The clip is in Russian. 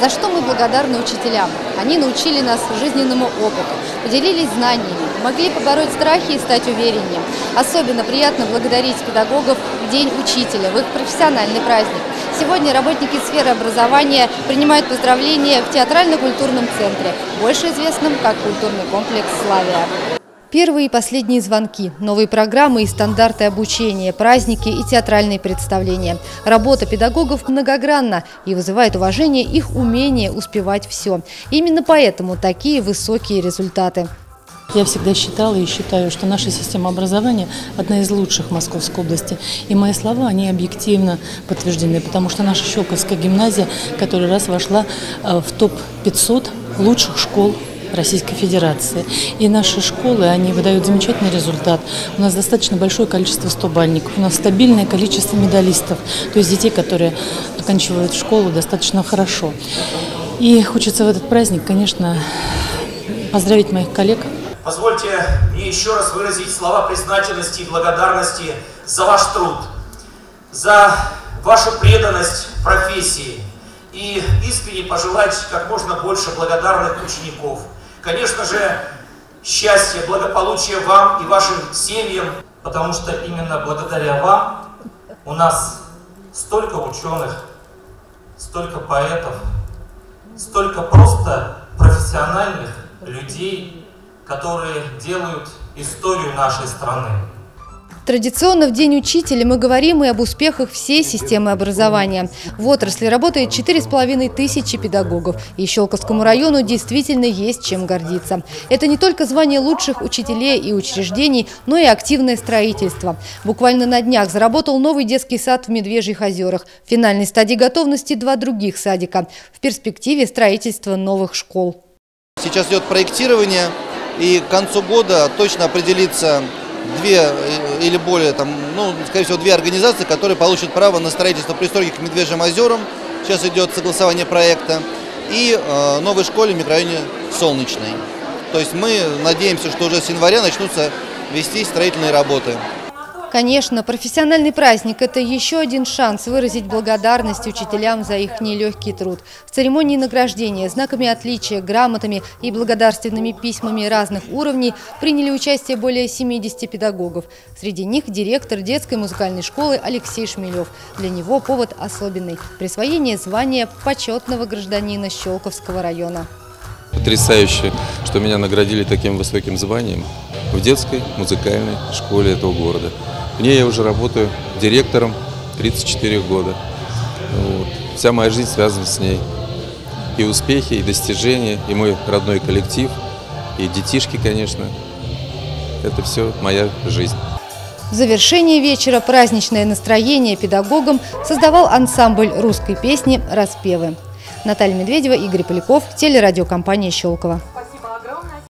За что мы благодарны учителям? Они научили нас жизненному опыту, поделились знаниями, могли побороть страхи и стать увереннее. Особенно приятно благодарить педагогов в День учителя, в их профессиональный праздник. Сегодня работники сферы образования принимают поздравления в театрально-культурном центре, больше известном как культурный комплекс «Славия». Первые и последние звонки, новые программы и стандарты обучения, праздники и театральные представления. Работа педагогов многогранна и вызывает уважение их умение успевать все. Именно поэтому такие высокие результаты. Я всегда считала и считаю, что наша система образования одна из лучших Московской области. И мои слова, они объективно подтверждены, потому что наша Щелковская гимназия который раз вошла э, в топ-500 лучших школ Российской Федерации. И наши школы, они выдают замечательный результат. У нас достаточно большое количество 100 бальников, у нас стабильное количество медалистов, то есть детей, которые оканчивают школу достаточно хорошо. И хочется в этот праздник, конечно, поздравить моих коллег. Позвольте мне еще раз выразить слова признательности и благодарности за ваш труд, за вашу преданность профессии и искренне пожелать как можно больше благодарных учеников – Конечно же, счастья, благополучия вам и вашим семьям, потому что именно благодаря вам у нас столько ученых, столько поэтов, столько просто профессиональных людей, которые делают историю нашей страны. Традиционно в День учителя мы говорим и об успехах всей системы образования. В отрасли работает 4,5 тысячи педагогов. И Щелковскому району действительно есть чем гордиться. Это не только звание лучших учителей и учреждений, но и активное строительство. Буквально на днях заработал новый детский сад в Медвежьих озерах. В финальной стадии готовности два других садика. В перспективе строительство новых школ. Сейчас идет проектирование, и к концу года точно определится две э, или более, там, ну, скорее всего, две организации, которые получат право на строительство пристройки к Медвежьим озерам. Сейчас идет согласование проекта. И э, новой школе в микрорайоне Солнечный. То есть мы надеемся, что уже с января начнутся вести строительные работы. Конечно, профессиональный праздник – это еще один шанс выразить благодарность учителям за их нелегкий труд. В церемонии награждения знаками отличия, грамотами и благодарственными письмами разных уровней приняли участие более 70 педагогов. Среди них директор детской музыкальной школы Алексей Шмелев. Для него повод особенный – присвоение звания почетного гражданина Щелковского района. Потрясающе, что меня наградили таким высоким званием в детской музыкальной школе этого города. В ней я уже работаю директором 34 года. Вот. Вся моя жизнь связана с ней. И успехи, и достижения, и мой родной коллектив, и детишки, конечно. Это все моя жизнь. В завершении вечера праздничное настроение педагогам создавал ансамбль русской песни «Распевы». Наталья Медведева, Игорь Поляков, телерадиокомпания «Щелково».